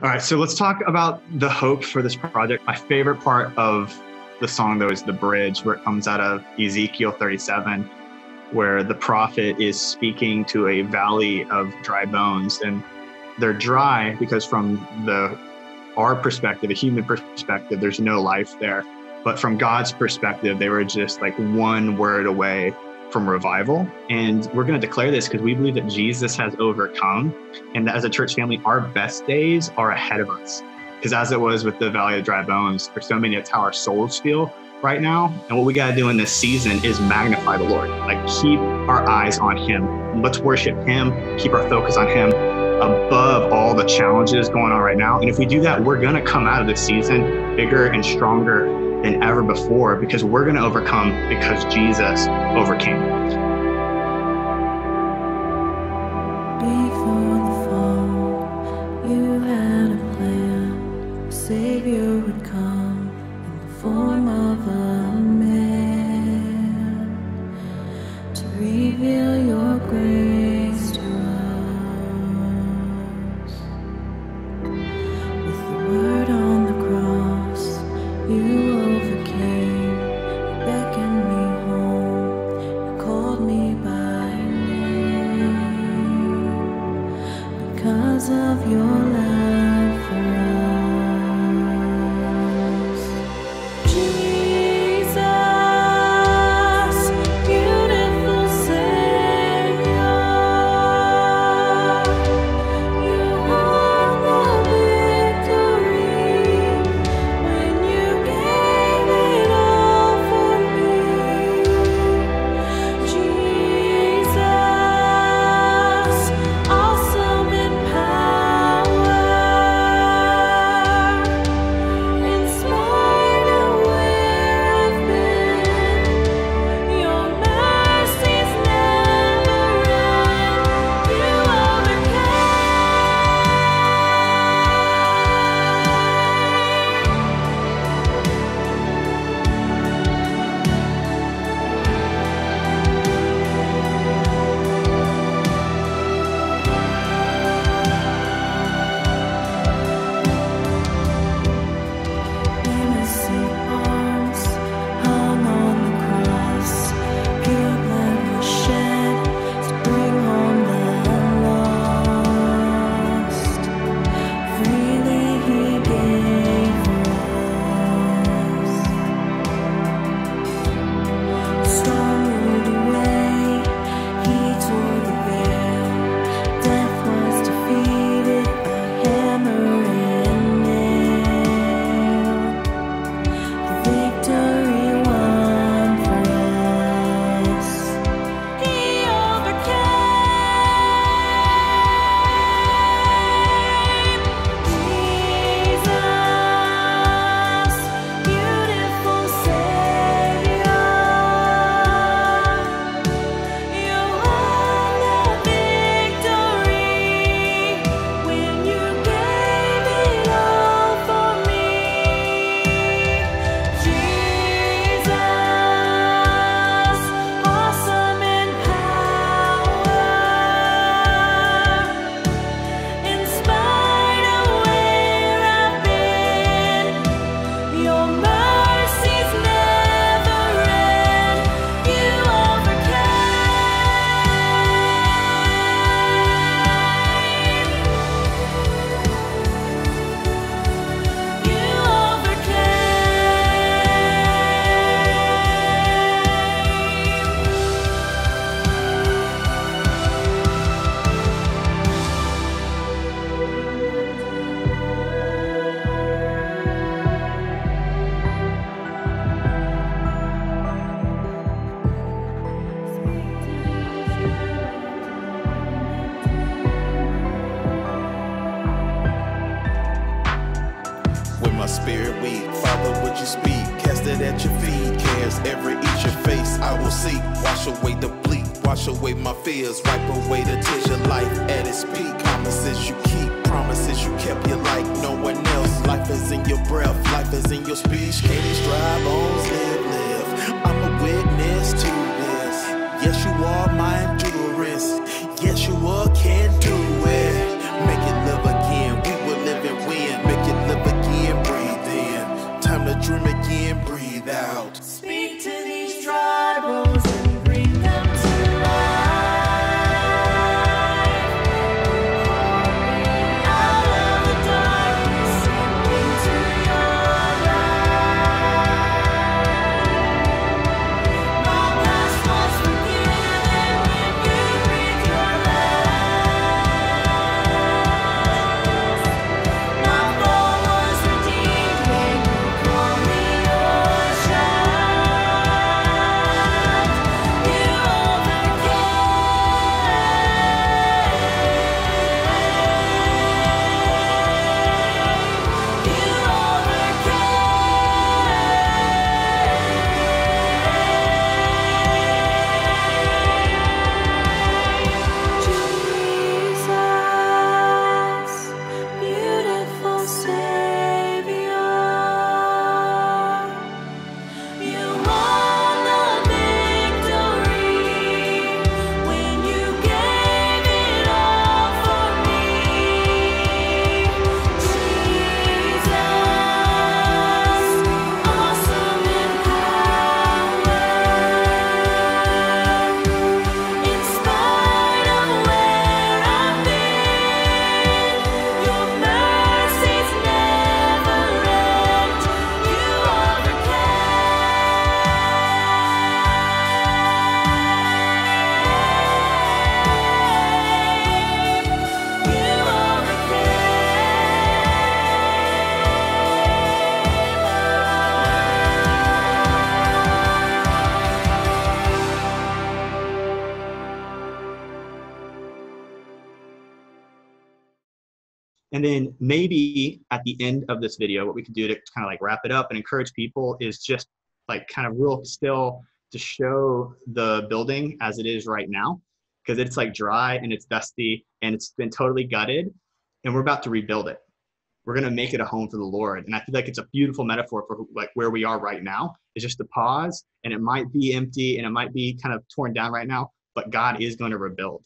All right, so let's talk about the hope for this project. My favorite part of the song, though, is the bridge where it comes out of Ezekiel 37, where the prophet is speaking to a valley of dry bones. And they're dry because, from the our perspective, a human perspective, there's no life there. But from God's perspective, they were just like one word away from revival. And we're going to declare this because we believe that Jesus has overcome and that as a church family, our best days are ahead of us. Because as it was with the Valley of Dry Bones, for so many, it's how our souls feel right now. And what we got to do in this season is magnify the Lord, like keep our eyes on Him. Let's worship Him, keep our focus on Him above all the challenges going on right now. And if we do that, we're going to come out of this season bigger and stronger than ever before because we're going to overcome because Jesus overcame. Before Speak? Cast it at your feet, cares every each your face I will seek. Wash away the bleak, wash away my fears, wipe away the tears. Your life at its peak, promises you keep, promises you kept. You're like no one else. Life is in your breath, life is in your speech. These dry bones live, live? I'm a witness to this. Yes, you are And then maybe at the end of this video, what we could do to kind of like wrap it up and encourage people is just like kind of real still to show the building as it is right now because it's like dry and it's dusty and it's been totally gutted and we're about to rebuild it. We're going to make it a home for the lord. And i feel like it's a beautiful metaphor for like where we are right now. It's just a pause and it might be empty and it might be kind of torn down right now but god is going to rebuild